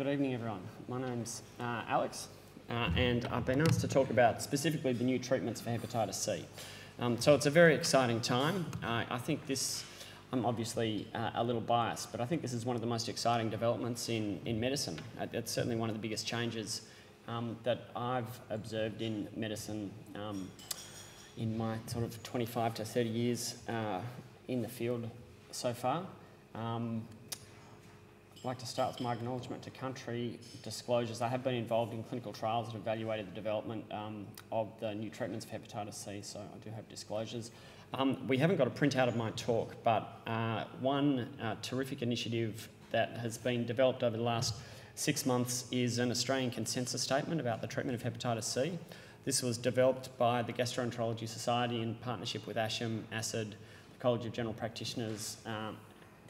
Good evening, everyone. My name's uh, Alex, uh, and I've been asked to talk about specifically the new treatments for hepatitis C. Um, so it's a very exciting time. Uh, I think this, I'm obviously uh, a little biased, but I think this is one of the most exciting developments in, in medicine. Uh, it's certainly one of the biggest changes um, that I've observed in medicine um, in my sort of 25 to 30 years uh, in the field so far. I'd like to start with my acknowledgement to country disclosures. I have been involved in clinical trials that evaluated the development um, of the new treatments for hepatitis C, so I do have disclosures. Um, we haven't got a printout of my talk, but uh, one uh, terrific initiative that has been developed over the last six months is an Australian consensus statement about the treatment of hepatitis C. This was developed by the Gastroenterology Society in partnership with ASHM, ASID, the College of General Practitioners, um,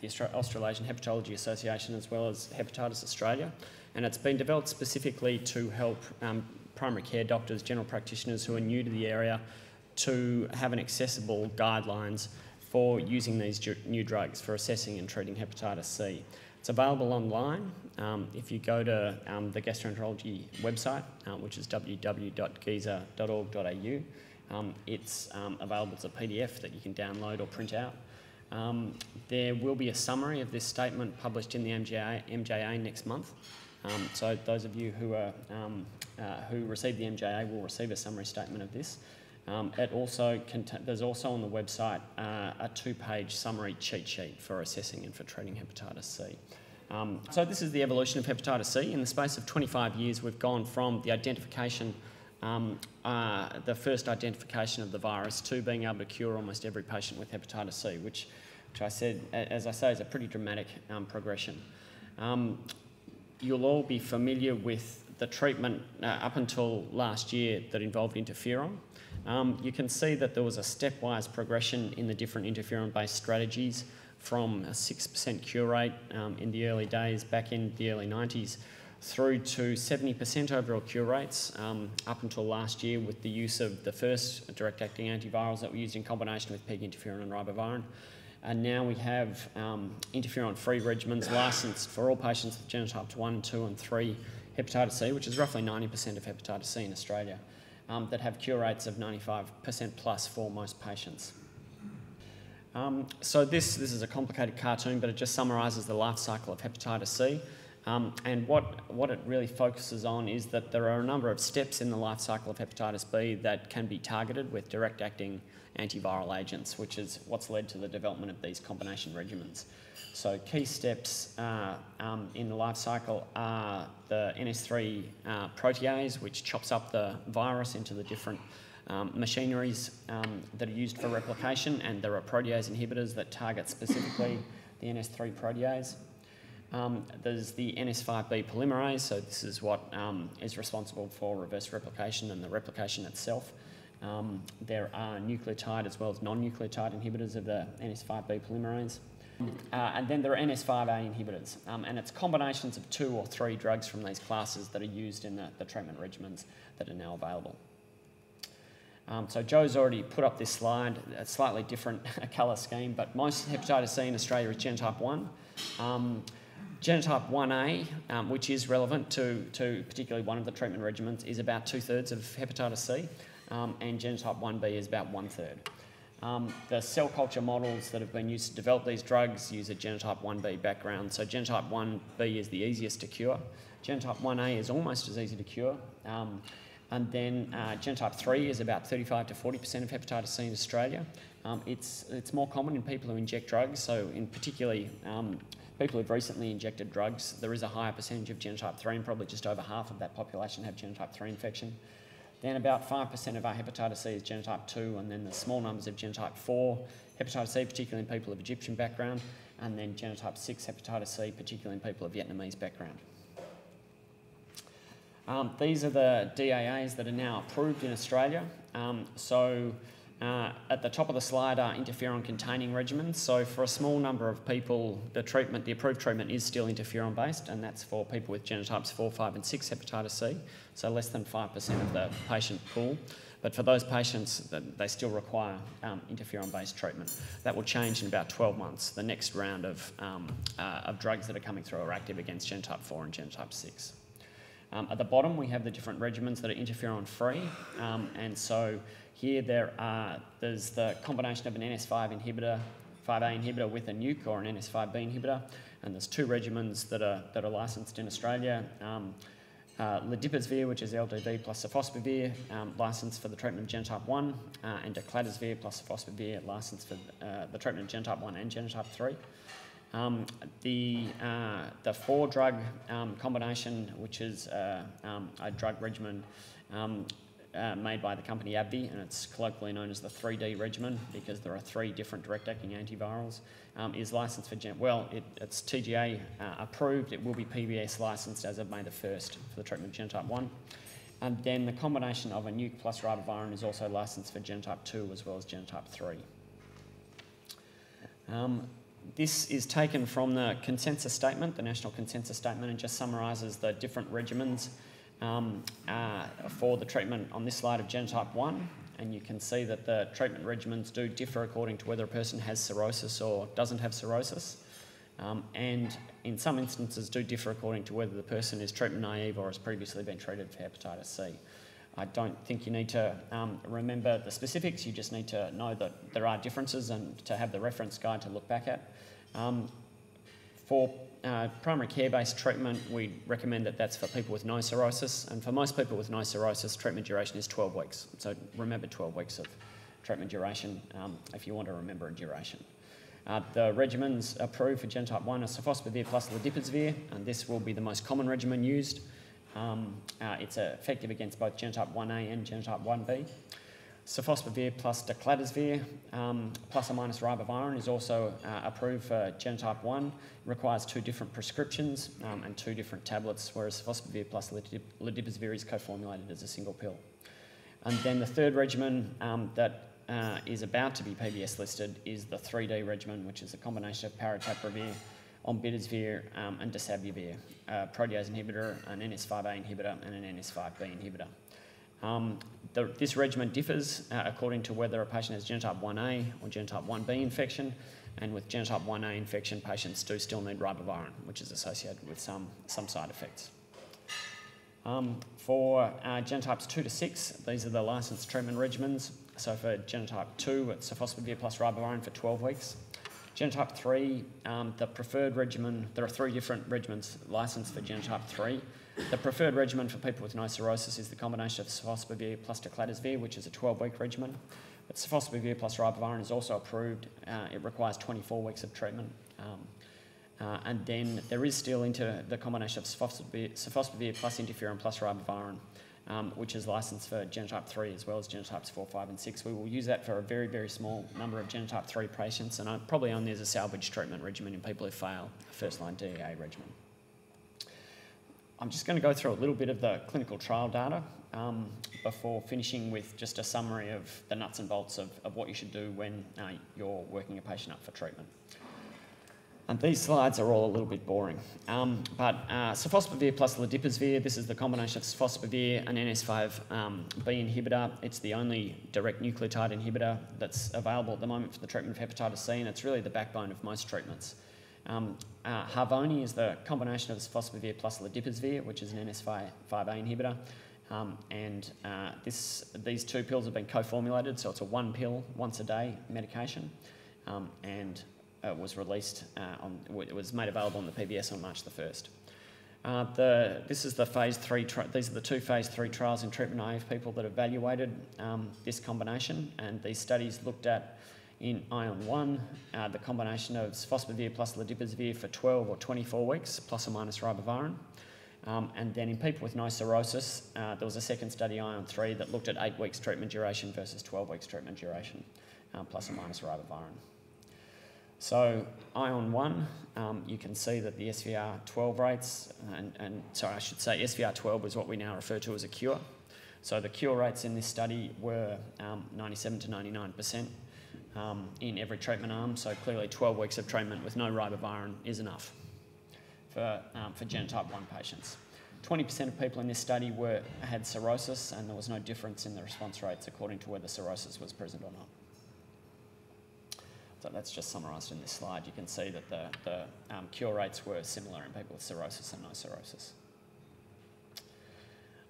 the Australasian Hepatology Association as well as Hepatitis Australia. And it's been developed specifically to help um, primary care doctors, general practitioners who are new to the area to have an accessible guidelines for using these new drugs for assessing and treating hepatitis C. It's available online. Um, if you go to um, the gastroenterology website, uh, which is www.gisa.org.au, um, it's um, available as a PDF that you can download or print out. Um, there will be a summary of this statement published in the MJA, MJA next month. Um, so those of you who are um, uh, who receive the MJA will receive a summary statement of this. Um, it also there's also on the website uh, a two-page summary cheat sheet for assessing and for treating hepatitis C. Um, so this is the evolution of hepatitis C. In the space of 25 years, we've gone from the identification um, uh, the first identification of the virus to being able to cure almost every patient with hepatitis C, which, which I said, as I say, is a pretty dramatic um, progression. Um, you'll all be familiar with the treatment uh, up until last year that involved interferon. Um, you can see that there was a stepwise progression in the different interferon-based strategies from a 6% cure rate um, in the early days back in the early 90s through to 70% overall cure rates um, up until last year with the use of the first direct-acting antivirals that were used in combination with peg interferon and ribavirin. And now we have um, interferon-free regimens licensed for all patients with genotypes 1, 2 and 3 hepatitis C, which is roughly 90% of hepatitis C in Australia, um, that have cure rates of 95% plus for most patients. Um, so this, this is a complicated cartoon, but it just summarises the life cycle of hepatitis C. Um, and what, what it really focuses on is that there are a number of steps in the life cycle of hepatitis B that can be targeted with direct acting antiviral agents, which is what's led to the development of these combination regimens. So key steps uh, um, in the life cycle are the NS3 uh, protease, which chops up the virus into the different um, machineries um, that are used for replication, and there are protease inhibitors that target specifically the NS3 protease. Um, there's the NS5B polymerase, so this is what um, is responsible for reverse replication and the replication itself. Um, there are nucleotide as well as non-nucleotide inhibitors of the NS5B polymerase. Uh, and then there are NS5A inhibitors, um, and it's combinations of two or three drugs from these classes that are used in the, the treatment regimens that are now available. Um, so Joe's already put up this slide, a slightly different colour scheme, but most hepatitis C in Australia is genotype 1. Um, Genotype 1A, um, which is relevant to, to particularly one of the treatment regimens, is about two thirds of hepatitis C, um, and genotype 1B is about one third. Um, the cell culture models that have been used to develop these drugs use a genotype 1B background, so genotype 1B is the easiest to cure. Genotype 1A is almost as easy to cure. Um, and then uh, genotype 3 is about 35 to 40% of hepatitis C in Australia. Um, it's, it's more common in people who inject drugs, so in particularly um, people who've recently injected drugs, there is a higher percentage of genotype 3, and probably just over half of that population have genotype 3 infection. Then about 5% of our hepatitis C is genotype 2, and then the small numbers of genotype 4 hepatitis C, particularly in people of Egyptian background, and then genotype 6 hepatitis C, particularly in people of Vietnamese background. Um, these are the DAAs that are now approved in Australia. Um, so uh, at the top of the slide are interferon containing regimens. So for a small number of people, the treatment, the approved treatment is still interferon based, and that's for people with genotypes 4, 5, and 6 hepatitis C, so less than 5% of the patient pool. But for those patients, they still require um, interferon-based treatment. That will change in about 12 months. The next round of, um, uh, of drugs that are coming through are active against genotype 4 and genotype 6. Um, at the bottom, we have the different regimens that are interferon-free, um, and so here there are, there's the combination of an NS5 inhibitor, 5A inhibitor with a nuke or an NS5B inhibitor, and there's two regimens that are, that are licensed in Australia. Um, uh, which is LDV plus sofosbuvir, um, licensed for the treatment of genotype 1, uh, and daclatasvir plus sofosbuvir, licensed for uh, the treatment of genotype 1 and genotype 3. Um, the, uh, the four drug um, combination, which is uh, um, a drug regimen um, uh, made by the company AbbVie, and it's colloquially known as the 3D regimen because there are three different direct-acting antivirals, um, is licensed for Gen. Well, it, it's TGA uh, approved. It will be PBS licensed as of May the 1st for the treatment of genotype 1. And then the combination of a nuke plus ribavirin is also licensed for genotype 2 as well as genotype 3. Um, this is taken from the consensus statement, the national consensus statement, and just summarises the different regimens um, uh, for the treatment on this slide of genotype 1. And you can see that the treatment regimens do differ according to whether a person has cirrhosis or doesn't have cirrhosis. Um, and in some instances do differ according to whether the person is treatment naive or has previously been treated for hepatitis C. I don't think you need to um, remember the specifics, you just need to know that there are differences and to have the reference guide to look back at. Um, for uh, primary care-based treatment, we recommend that that's for people with no cirrhosis, and for most people with no cirrhosis, treatment duration is 12 weeks. So remember 12 weeks of treatment duration um, if you want to remember a duration. Uh, the regimens approved for genotype 1 are sofosbuvir plus ledipasvir, and this will be the most common regimen used. Um, uh, it's effective against both genotype 1A and genotype 1B. Sofosbuvir plus daclatasvir um, plus or minus ribavirin is also uh, approved for genotype 1. It requires two different prescriptions um, and two different tablets, whereas sofosbuvir plus ledipasvir is co-formulated as a single pill. And then the third regimen um, that uh, is about to be PBS listed is the 3D regimen, which is a combination of paritaprevir, ombitasvir um, and dasabuvir, a protease inhibitor, an NS5A inhibitor and an NS5B inhibitor. Um, the, this regimen differs uh, according to whether a patient has genotype 1A or genotype 1B infection, and with genotype 1A infection, patients do still need ribavirin, which is associated with some, some side effects. Um, for uh, genotypes 2 to 6, these are the licensed treatment regimens. So for genotype 2, it's sofosbuvir plus ribavirin for 12 weeks. Genotype 3, um, the preferred regimen, there are three different regimens licensed for genotype 3. The preferred regimen for people with no cirrhosis is the combination of sofosbuvir plus daclatasvir, which is a 12-week regimen. But sofosbuvir plus ribavirin is also approved. Uh, it requires 24 weeks of treatment. Um, uh, and then there is still into the combination of sofosbuvir, sofosbuvir plus interferon plus ribavirin, um, which is licensed for genotype 3 as well as genotypes 4, 5 and 6. We will use that for a very, very small number of genotype 3 patients and probably only as a salvage treatment regimen in people who fail a first-line DAA regimen. I'm just going to go through a little bit of the clinical trial data um, before finishing with just a summary of the nuts and bolts of, of what you should do when uh, you're working a patient up for treatment. And these slides are all a little bit boring. Um, but uh, sofosbuvir plus ledipasvir, this is the combination of sofosbuvir and NS5B um, inhibitor. It's the only direct nucleotide inhibitor that's available at the moment for the treatment of hepatitis C, and it's really the backbone of most treatments. Um, uh, Harvoni is the combination of sofosbuvir plus ledipasvir, which is an NS5A inhibitor. Um, and uh, this, these two pills have been co-formulated, so it's a one pill, once a day medication. Um, and it was released, uh, on, it was made available on the PBS on March the 1st. Uh, the, this is the phase three, these are the two phase three trials in treatment naive people that evaluated um, this combination, and these studies looked at in ION 1, uh, the combination of sofosbuvir plus ledipasvir for 12 or 24 weeks, plus or minus ribavirin. Um, and then in people with no cirrhosis, uh, there was a second study, ION 3, that looked at 8 weeks treatment duration versus 12 weeks treatment duration, um, plus or minus ribavirin. So ION 1, um, you can see that the SVR12 rates, and, and sorry, I should say SVR12 is what we now refer to as a cure. So the cure rates in this study were um, 97 to 99% um, in every treatment arm. So clearly 12 weeks of treatment with no ribavirin is enough for, um, for genotype 1 patients. 20% of people in this study were, had cirrhosis, and there was no difference in the response rates according to whether cirrhosis was present or not. So that's just summarised in this slide. You can see that the, the um, cure rates were similar in people with cirrhosis and no cirrhosis.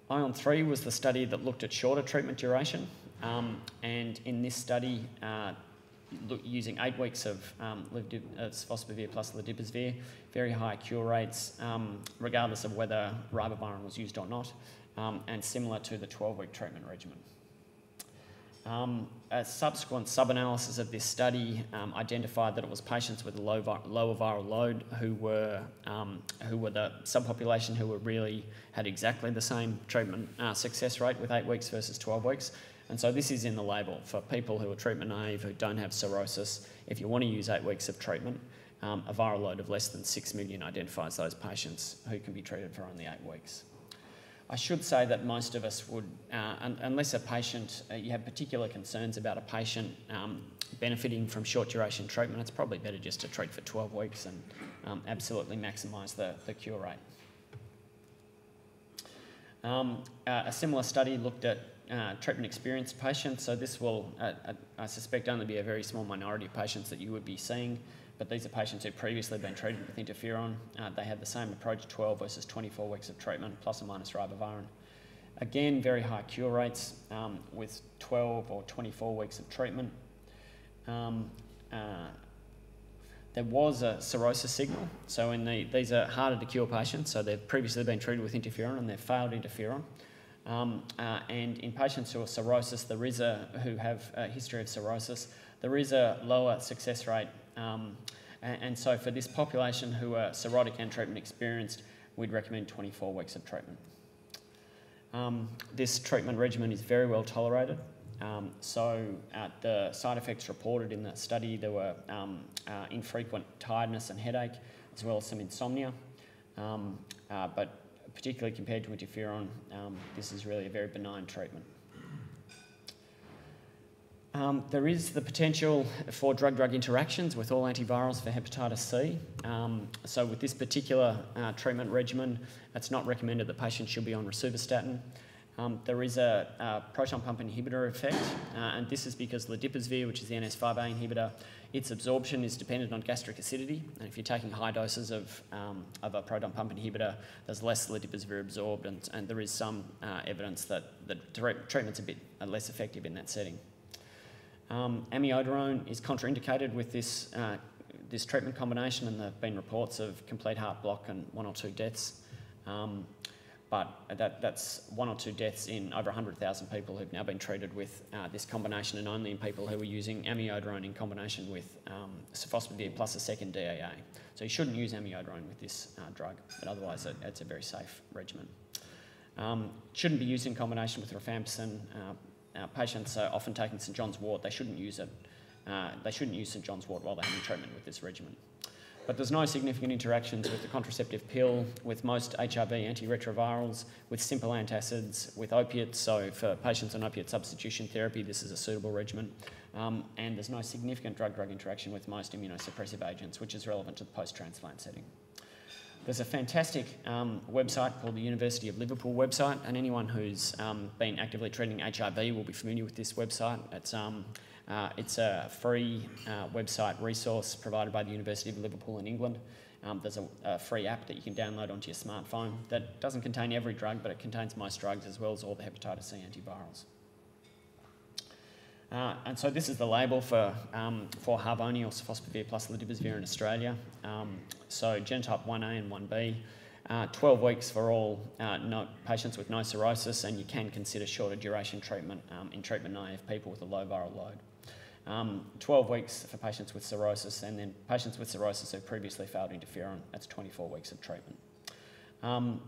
ION 3 was the study that looked at shorter treatment duration, um, and in this study, uh, using eight weeks of um, uh, plus ledipasvir, very high cure rates, um, regardless of whether ribavirin was used or not, um, and similar to the 12-week treatment regimen. Um, a subsequent sub-analysis of this study um, identified that it was patients with a low vi lower viral load who were um, who were the subpopulation who were really had exactly the same treatment uh, success rate with eight weeks versus 12 weeks. And so this is in the label for people who are treatment naive, who don't have cirrhosis. If you want to use eight weeks of treatment, um, a viral load of less than 6 million identifies those patients who can be treated for only eight weeks. I should say that most of us would, uh, un unless a patient, uh, you have particular concerns about a patient um, benefiting from short duration treatment, it's probably better just to treat for 12 weeks and um, absolutely maximise the, the cure rate. Um, uh, a similar study looked at uh, treatment experienced patients, so this will, uh, uh, I suspect, only be a very small minority of patients that you would be seeing, but these are patients who've previously been treated with interferon. Uh, they had the same approach, 12 versus 24 weeks of treatment, plus or minus ribavirin. Again, very high cure rates um, with 12 or 24 weeks of treatment. Um, uh, there was a cirrhosis signal. So in the, these are harder to cure patients. So they've previously been treated with interferon and they've failed interferon. Um, uh, and in patients who are cirrhosis, there is a, who have a history of cirrhosis, there is a lower success rate. Um, and, and, so for this population who are cirrhotic and treatment experienced, we'd recommend 24 weeks of treatment. Um, this treatment regimen is very well tolerated. Um, so uh, the side effects reported in the study, there were um, uh, infrequent tiredness and headache, as well as some insomnia. Um, uh, but particularly compared to interferon, um, this is really a very benign treatment. Um, there is the potential for drug-drug interactions with all antivirals for hepatitis C. Um, so with this particular uh, treatment regimen, it's not recommended that patients should be on rosuvastatin. Um, there is a, a, proton pump inhibitor effect, uh, and this is because ledipasvir, which is the NS5A inhibitor, its absorption is dependent on gastric acidity, and if you're taking high doses of, um, of a proton pump inhibitor, there's less ledipasvir absorbed, and, and there is some uh, evidence that the treatment's a bit uh, less effective in that setting. Um, amiodarone is contraindicated with this, uh, this treatment combination, and there have been reports of complete heart block and one or two deaths. Um, but that, that's one or two deaths in over 100,000 people who've now been treated with uh, this combination and only in people who are using amiodarone in combination with um, plus a second DAA. So you shouldn't use amiodarone with this uh, drug, but otherwise it, it's a very safe regimen. Um, shouldn't be used in combination with rifampicin. Uh, patients are often taking St John's wort. They shouldn't use it. Uh, they shouldn't use St John's wort while they're having treatment with this regimen. But there's no significant interactions with the contraceptive pill, with most HIV antiretrovirals, with simple antacids, with opiates. So for patients on opiate substitution therapy, this is a suitable regimen. Um, and there's no significant drug-drug interaction with most immunosuppressive agents, which is relevant to the post-transplant setting. There's a fantastic um, website called the University of Liverpool website, and anyone who's um, been actively treating HIV will be familiar with this website. It's um, uh, it's a free uh, website resource provided by the University of Liverpool in England. Um, there's a, a, free app that you can download onto your smartphone that doesn't contain every drug, but it contains most drugs as well as all the hepatitis C antivirals. Uh, and so this is the label for, um, for Harvoni or sofosbuvir plus ledipasvir in Australia. Um, so genotype 1A and 1B. Uh, 12 weeks for all uh, no, patients with no cirrhosis, and you can consider shorter duration treatment um, in treatment naive people with a low viral load. Um, 12 weeks for patients with cirrhosis, and then patients with cirrhosis who previously failed interferon, that's 24 weeks of treatment. Um,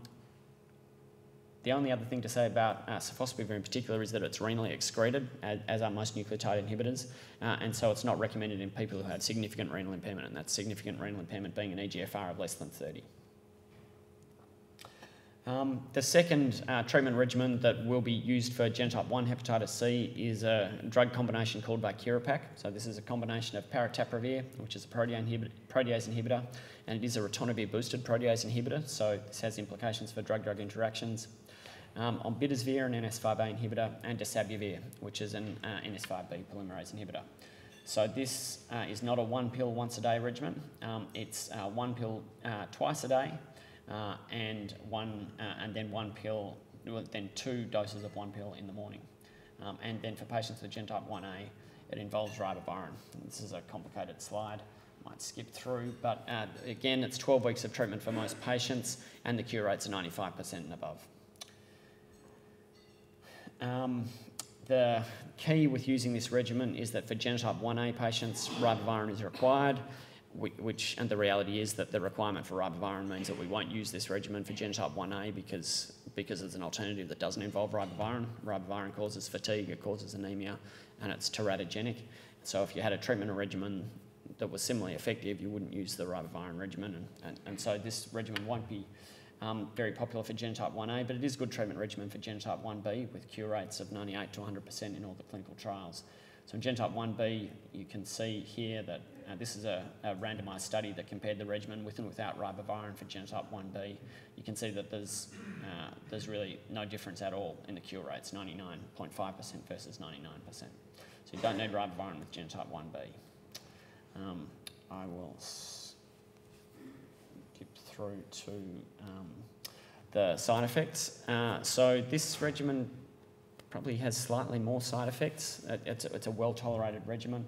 the only other thing to say about uh, in particular is that it's renally excreted, as, as are most nucleotide inhibitors, uh, and so it's not recommended in people who have significant renal impairment, and that's significant renal impairment being an EGFR of less than 30. Um, the second uh, treatment regimen that will be used for genotype 1 hepatitis C is a drug combination called Viekira Pak. So this is a combination of paritaprevir, which is a protease inhibitor, and it is a ritonavir boosted protease inhibitor, so this has implications for drug-drug interactions. Um, ombitasvir, an NS5A inhibitor, and dasabuvir, which is an uh, NS5B polymerase inhibitor. So this uh, is not a one pill once a day regimen. Um, it's uh, one pill uh, twice a day, uh, and one uh, and then one pill, then two doses of one pill in the morning. Um, and then for patients with genotype 1A, it involves ribavirin. This is a complicated slide. Might skip through, but uh, again, it's 12 weeks of treatment for most patients, and the cure rates are 95% and above. Um, the key with using this regimen is that for genotype 1A patients, ribavirin is required, which, and the reality is that the requirement for ribavirin means that we won't use this regimen for genotype 1A because, because it's an alternative that doesn't involve ribavirin. Ribavirin causes fatigue, it causes anemia, and it's teratogenic. So if you had a treatment regimen that was similarly effective, you wouldn't use the ribavirin regimen. And, and, and so this regimen won't be um, very popular for genotype 1A, but it is a good treatment regimen for genotype 1B with cure rates of 98 to 100% in all the clinical trials. So in genotype 1B, you can see here that uh, this is a, a, randomised study that compared the regimen with and without ribavirin for genotype 1B. You can see that there's, uh, there's really no difference at all in the cure rates, 99.5% versus 99%. So you don't need ribavirin with genotype 1B. Um, I will skip through to um, the side effects. Uh, so this regimen probably has slightly more side effects. It's a, it's a well-tolerated regimen,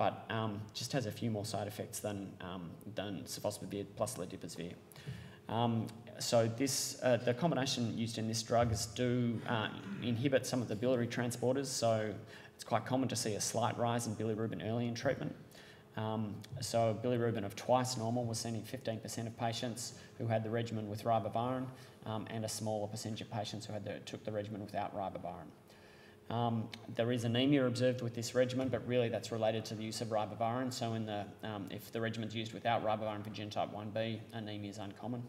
but um, just has a few more side effects than, um, than sofosbuvir plus ledipasvir. Um, so this, uh, the combination used in this drugs do uh, inhibit some of the biliary transporters, so it's quite common to see a slight rise in bilirubin early in treatment. Um, so bilirubin of twice normal was seen in 15% of patients who had the regimen with ribavirin um, and a smaller percentage of patients who had the, took the regimen without ribavirin. Um, there is anemia observed with this regimen, but really that's related to the use of ribavirin. So in the, um, if the regimen is used without ribavirin for genotype 1b, anemia is uncommon.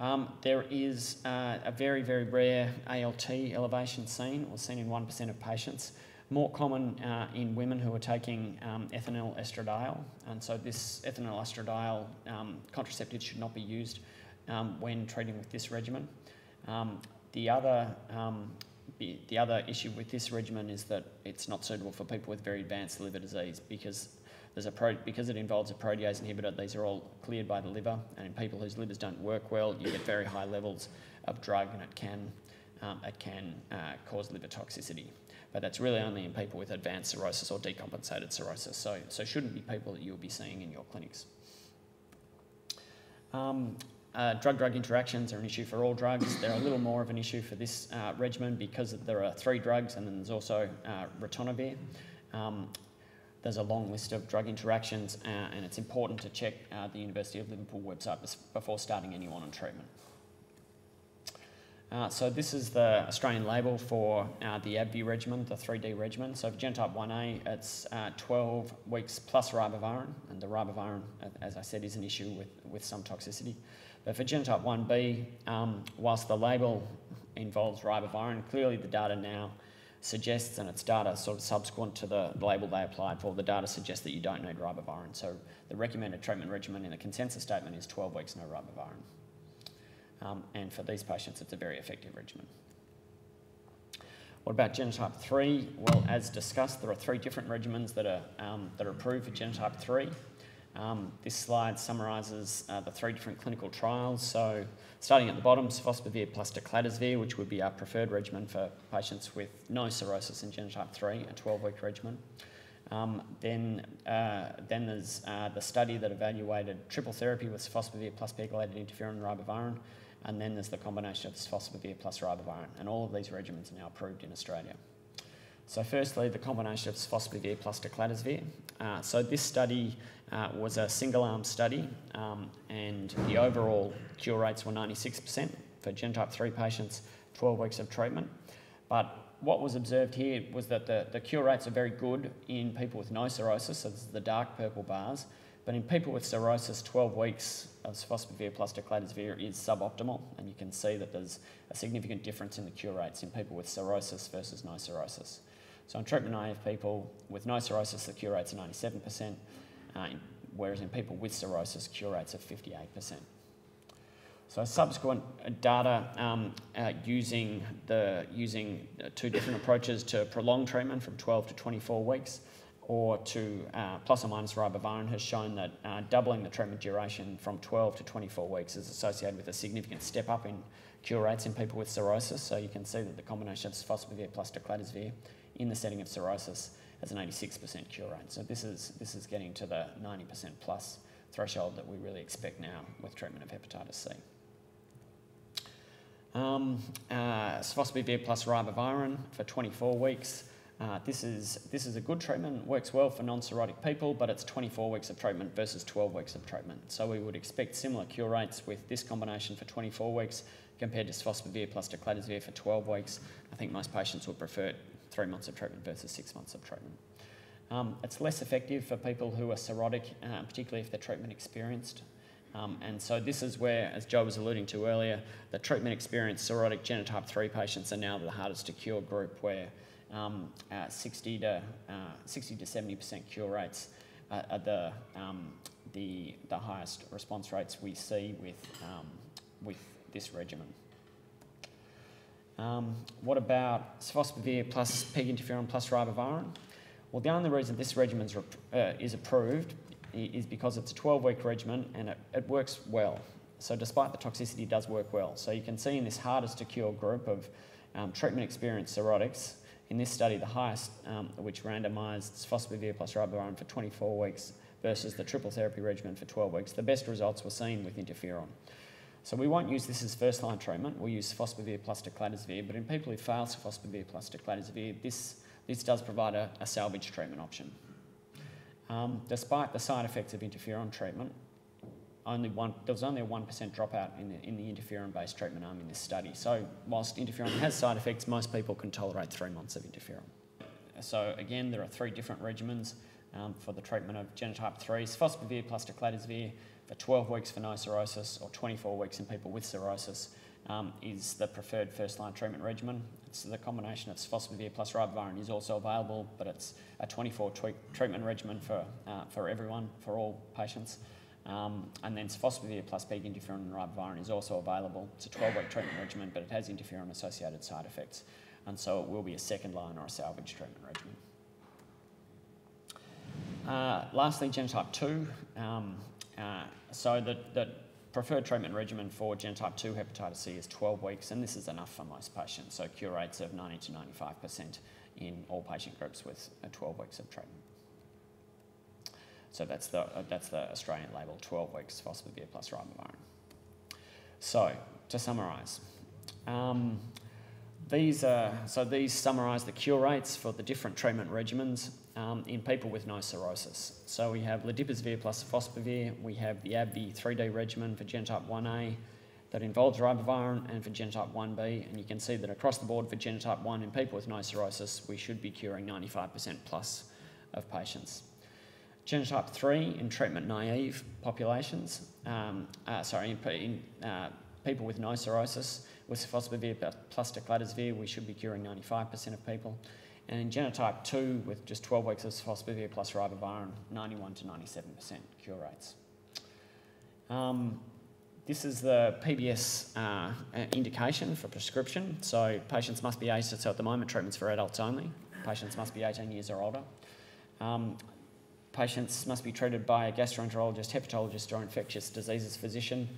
Um, there is uh, a very, very rare ALT elevation seen, or seen in 1% of patients more common uh, in women who are taking um, ethinyl estradiol. And so this ethinyl estradiol um, contraceptive should not be used um, when treating with this regimen. The other the other issue with this regimen is that it's not suitable for people with very advanced liver disease because there's a pro, because it involves a protease inhibitor. These are all cleared by the liver, and in people whose livers don't work well, you get very high levels of drug, and it can um, it can uh, cause liver toxicity but that's really only in people with advanced cirrhosis or decompensated cirrhosis. So, so shouldn't be people that you'll be seeing in your clinics. Um, uh, drug-drug interactions are an issue for all drugs. They're a little more of an issue for this uh, regimen because there are three drugs and then there's also uh, ritonavir. Um, there's a long list of drug interactions uh, and it's important to check uh, the University of Liverpool website before starting anyone on treatment. Uh, so this is the Australian label for uh, the AbbVie regimen, the 3D regimen. So for genotype 1A, it's uh, 12 weeks plus ribavirin, and the ribavirin, as I said, is an issue with, with some toxicity. But for genotype 1B, um, whilst the label involves ribavirin, clearly the data now suggests, and it's data sort of subsequent to the label they applied for, the data suggests that you don't need ribavirin. So the recommended treatment regimen in the consensus statement is 12 weeks no ribavirin. Um, and for these patients, it's a very effective regimen. What about genotype 3? Well, as discussed, there are three different regimens that are, um, that are approved for genotype 3. Um, this slide summarises uh, the three different clinical trials. So starting at the bottom, sofosbuvir plus daclatasvir, which would be our preferred regimen for patients with no cirrhosis in genotype 3, a 12-week regimen. Um, then, uh, then there's uh, the study that evaluated triple therapy with sofosbuvir plus pegylated interferon and ribavirin, and then there's the combination of sofosbuvir plus ribavirin, and all of these regimens are now approved in Australia. So firstly, the combination of sofosbuvir plus daclatasvir. Uh, so this study uh, was a single-arm study, um, and the overall cure rates were 96% for genotype 3 patients, 12 weeks of treatment. But what was observed here was that the, the cure rates are very good in people with no cirrhosis, so this is the dark purple bars, But in people with cirrhosis, 12 weeks of sofosbuvir plus daclatasvir is suboptimal, and you can see that there's a significant difference in the cure rates in people with cirrhosis versus no cirrhosis. So in treatment-naive people with no cirrhosis, the cure rates are 97%, uh, whereas in people with cirrhosis, cure rates are 58%. So subsequent data um, uh, using, the, using two different approaches to prolong treatment from 12 to 24 weeks or to uh, plus or minus ribavirin has shown that uh, doubling the treatment duration from 12 to 24 weeks is associated with a significant step up in cure rates in people with cirrhosis. So you can see that the combination of sofosbuvir plus daclatasvir in the setting of cirrhosis has an 86% cure rate. So this is, this is getting to the 90% plus threshold that we really expect now with treatment of hepatitis C. Um, uh, plus ribavirin for 24 weeks. Uh, this, is, this is a good treatment, works well for non-cirrhotic people, but it's 24 weeks of treatment versus 12 weeks of treatment. So we would expect similar cure rates with this combination for 24 weeks compared to sofosbuvir plus daclatasvir for 12 weeks. I think most patients would prefer three months of treatment versus six months of treatment. Um, it's less effective for people who are cirrhotic, uh, particularly if they're treatment experienced. Um, and so this is where, as Joe was alluding to earlier, the treatment experienced cirrhotic genotype 3 patients are now the hardest to cure group where um, uh, 60 to uh, 60 to 70% cure rates are the, um, the, the highest response rates we see with, um, with this regimen. Um, what about sofosbuvir plus peg interferon plus ribavirin? Well, the only reason this regimen uh, is approved is because it's a 12-week regimen and it, it, works well. So despite the toxicity, it does work well. So you can see in this hardest to cure group of um, treatment-experienced cirrhotics, in this study, the highest, um, which randomised sofosbuvir plus ribavirin for 24 weeks versus the triple therapy regimen for 12 weeks, the best results were seen with interferon. So we won't use this as first-line treatment. We'll use sofosbuvir plus daclatasvir, but in people who fail sofosbuvir plus daclatasvir, this, this does provide a, a salvage treatment option. Um, despite the side effects of interferon treatment, only one, there was only a 1% dropout in the, in the interferon-based treatment arm in this study. So whilst interferon has side effects, most people can tolerate three months of interferon. So again, there are three different regimens um, for the treatment of genotype 3. Sofosbuvir plus daclatasvir for 12 weeks for no cirrhosis or 24 weeks in people with cirrhosis um, is the preferred first-line treatment regimen. It's the combination of sofosbuvir plus ribavirin is also available, but it's a 24 treatment regimen for, uh, for everyone, for all patients. Um, and then sofosbuvir plus peg interferon and ribavirin is also available. It's a 12-week treatment regimen, but it has interferon-associated side effects. And so it will be a second line or a salvage treatment regimen. Uh, lastly, genotype 2. Um, uh, so the, the preferred treatment regimen for genotype 2 hepatitis C is 12 weeks, and this is enough for most patients. So cure rates of 90 to 95% in all patient groups with 12 weeks of treatment. So that's the, uh, that's the Australian label, 12 weeks sofosbuvir plus ribavirin. So, to summarise, um, these are, so these summarise the cure rates for the different treatment regimens um, in people with no cirrhosis. So we have ledipasvir plus sofosbuvir, we have the AbbVie 3D regimen for genotype 1A that involves ribavirin and for genotype 1B, and you can see that across the board for genotype 1 in people with no cirrhosis, we should be curing 95% plus of patients. Genotype 3 in treatment naive populations, um, uh, sorry, in, in uh, people with no cirrhosis, with sofosbuvir plus daclatasvir, we should be curing 95% of people. And in genotype 2, with just 12 weeks of sofosbuvir plus ribavirin, 91 to 97% cure rates. Um, this is the PBS uh, indication for prescription. So patients must be aged, so at the moment treatment's for adults only. Patients must be 18 years or older. Um, Patients must be treated by a gastroenterologist, hepatologist, or infectious diseases physician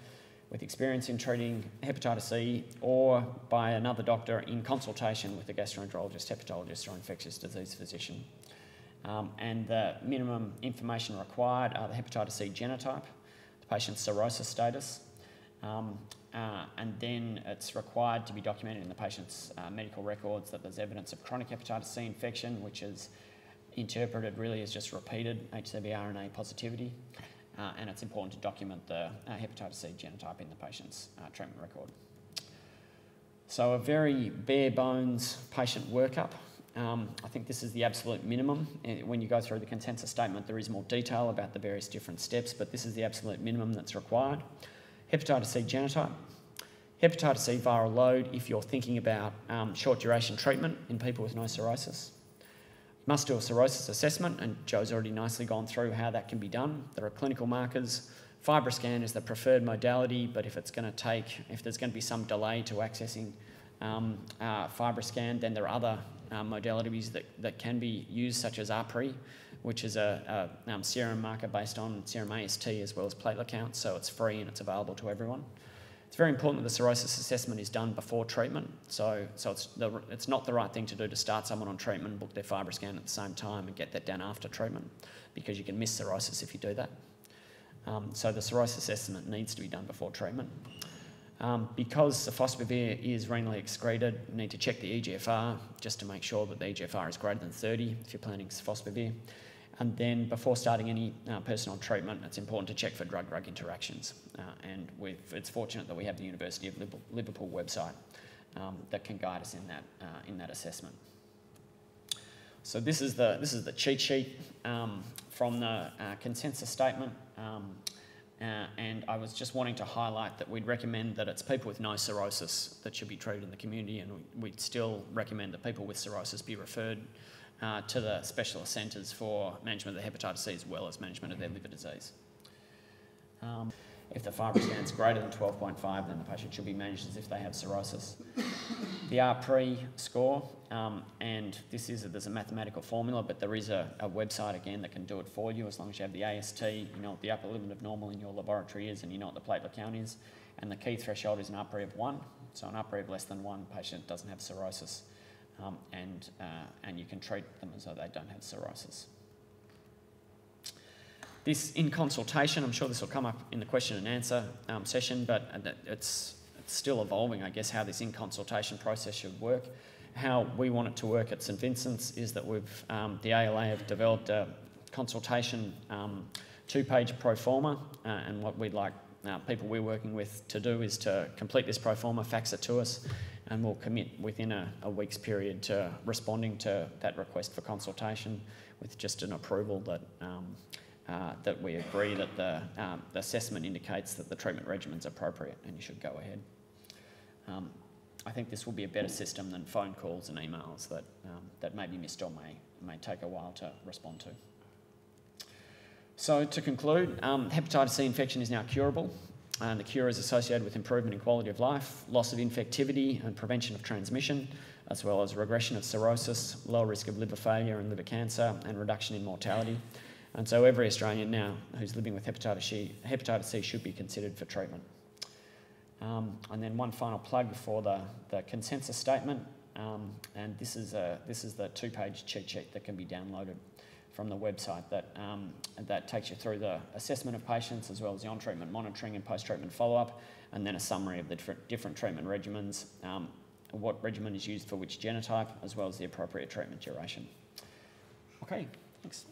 with experience in treating hepatitis C or by another doctor in consultation with a gastroenterologist, hepatologist, or infectious disease physician. Um, and the minimum information required are the hepatitis C genotype, the patient's cirrhosis status, um, uh, and then it's required to be documented in the patient's uh, medical records that there's evidence of chronic hepatitis C infection, which is interpreted really as just repeated HCV RNA positivity. Uh, and it's important to document the uh, hepatitis C genotype in the patient's uh, treatment record. So a very bare bones patient workup Um, I think this is the absolute minimum. Eh, When you go through the consensus statement, there is more detail about the various different steps, but this is the absolute minimum that's required. Hepatitis C genotype. Hepatitis C viral load if you're thinking about um, short duration treatment in people with no cirrhosis. Must do a cirrhosis assessment, and Joe's already nicely gone through how that can be done. There are clinical markers. FibroScan is the preferred modality, but if it's going to take, if there's going to be some delay to accessing um, uh, FibroScan, then there are other uh, modalities that, that can be used, such as APRI, which is a, a um, serum marker based on serum AST as well as platelet count, so it's free and it's available to everyone. It's very important that the cirrhosis assessment is done before treatment, so, so it's, the, it's not the right thing to do to start someone on treatment, book their FibroScan at the same time and get that done after treatment, because you can miss cirrhosis if you do that. Um, so the cirrhosis assessment needs to be done before treatment. Um, because sofosbuvir is renally excreted, you need to check the EGFR just to make sure that the EGFR is greater than 30 if you're planning sofosbuvir. And then before starting any uh, treatment, it's important to check for drug-drug interactions. Uh, and it's fortunate that we have the University of Liverpool website um, that can guide us in that, uh, in that assessment. So this is the, this is the cheat sheet um, from the uh, consensus statement. Um, uh, and I was just wanting to highlight that we'd recommend that it's people with no cirrhosis that should be treated in the community, and we'd still recommend that people with cirrhosis be referred uh, to the specialist centres for management of the hepatitis C as well as management of their liver disease. Um, if the FibroScan is greater than 12.5, then the patient should be managed as if they have cirrhosis. The APRI score, um, and this is a, there's a mathematical formula, but there is a, a, website again that can do it for you as long as you have the AST, you know what the upper limit of normal in your laboratory is, and you know what the platelet count is. And the key threshold is an APRI of one. So an APRI of less than one, patient doesn't have cirrhosis, um, and uh, and you can treat them as though they don't have psoriasis. This in consultation, I'm sure this will come up in the question and answer um, session, but uh, it's, it's still evolving, I guess, how this in consultation process should work. How we want it to work at St Vincent's is that we've, um, the ALA have developed a consultation um, two-page pro forma, uh, and what we'd like uh, people we're working with to do is to complete this pro forma, fax it to us, and we'll commit within a, a week's period to responding to that request for consultation with just an approval that um, uh, that we agree that the, um, the, assessment indicates that the treatment regimen is appropriate and you should go ahead. Um, I think this will be a better system than phone calls and emails that, um, that may be missed or may, may take a while to respond to. So to conclude, um, hepatitis C infection is now curable and the cure is associated with improvement in quality of life, loss of infectivity and prevention of transmission, as well as regression of cirrhosis, lower risk of liver failure and liver cancer, and reduction in mortality. And so every Australian now who's living with hepatitis C, hepatitis C should be considered for treatment. Um, and then one final plug for the, the consensus statement. Um, and this is, a, this is the two-page cheat sheet that can be downloaded from the website that, um, that takes you through the assessment of patients as well as the on-treatment monitoring and post-treatment follow-up and then a summary of the different treatment regimens, um, what regimen is used for which genotype as well as the appropriate treatment duration. Okay, thanks.